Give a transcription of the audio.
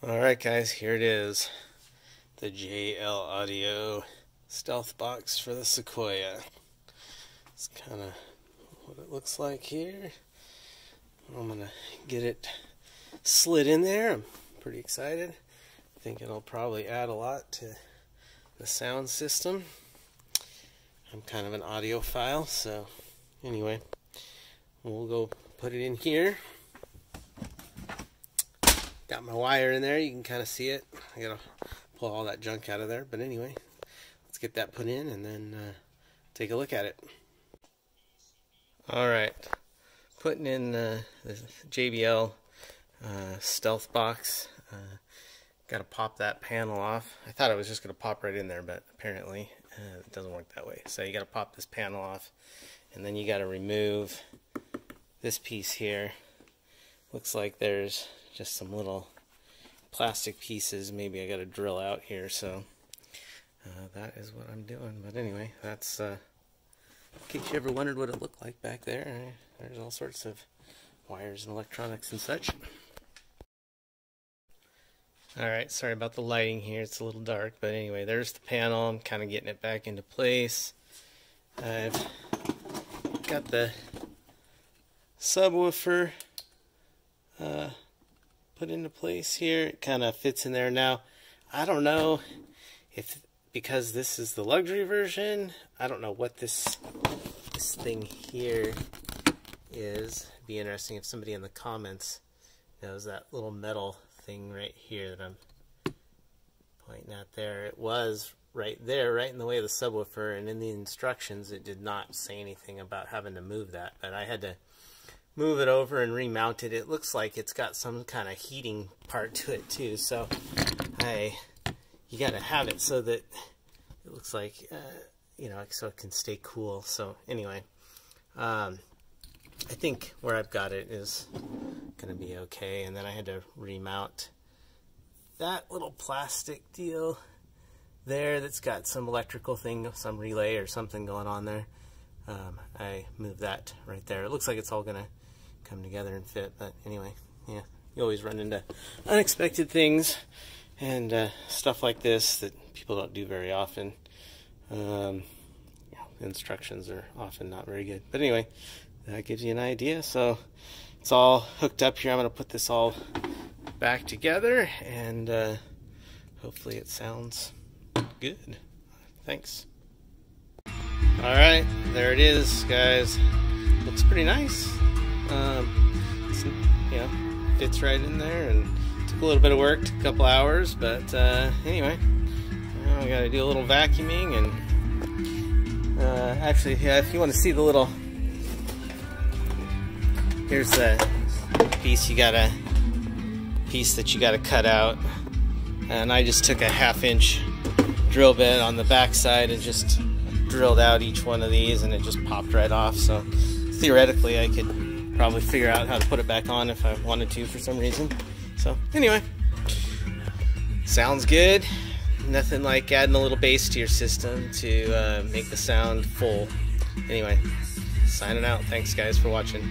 Alright guys, here it is. The JL Audio stealth box for the Sequoia. It's kind of what it looks like here. I'm going to get it slid in there. I'm pretty excited. I think it'll probably add a lot to the sound system. I'm kind of an audiophile, so anyway, we'll go put it in here. Got my wire in there, you can kind of see it. I gotta pull all that junk out of there, but anyway, let's get that put in and then uh, take a look at it. Alright, putting in uh, the JBL uh, stealth box. Uh, gotta pop that panel off. I thought it was just gonna pop right in there, but apparently uh, it doesn't work that way. So you gotta pop this panel off, and then you gotta remove this piece here. Looks like there's just some little plastic pieces. Maybe I got to drill out here so uh, that is what I'm doing. But anyway that's uh, in case you ever wondered what it looked like back there there's all sorts of wires and electronics and such. Alright sorry about the lighting here. It's a little dark but anyway there's the panel. I'm kind of getting it back into place. I've got the subwoofer put into place here. It kind of fits in there now. I don't know if because this is the luxury version, I don't know what this this thing here is. It'd be interesting if somebody in the comments knows that little metal thing right here that I'm pointing at there. It was right there, right in the way of the subwoofer, and in the instructions it did not say anything about having to move that, but I had to move it over and remount it. It looks like it's got some kind of heating part to it too. So I, you got to have it so that it looks like, uh, you know, so it can stay cool. So anyway, um, I think where I've got it is going to be okay. And then I had to remount that little plastic deal there that's got some electrical thing, some relay or something going on there. Um, I moved that right there. It looks like it's all going to come together and fit. But anyway, yeah, you always run into unexpected things and uh, stuff like this that people don't do very often. Um, yeah, instructions are often not very good. But anyway, that gives you an idea. So it's all hooked up here. I'm going to put this all back together and uh, hopefully it sounds good. Thanks. All right, there it is, guys. Looks pretty nice. Um, you fits right in there and took a little bit of work, took a couple hours, but uh, anyway, I got to do a little vacuuming and uh, actually, yeah, if you want to see the little, here's the piece you got to piece that you got to cut out, and I just took a half inch drill bit on the back side and just drilled out each one of these and it just popped right off. So theoretically I could probably figure out how to put it back on if I wanted to for some reason. So anyway, sounds good. Nothing like adding a little bass to your system to uh, make the sound full. Anyway, signing out. Thanks guys for watching.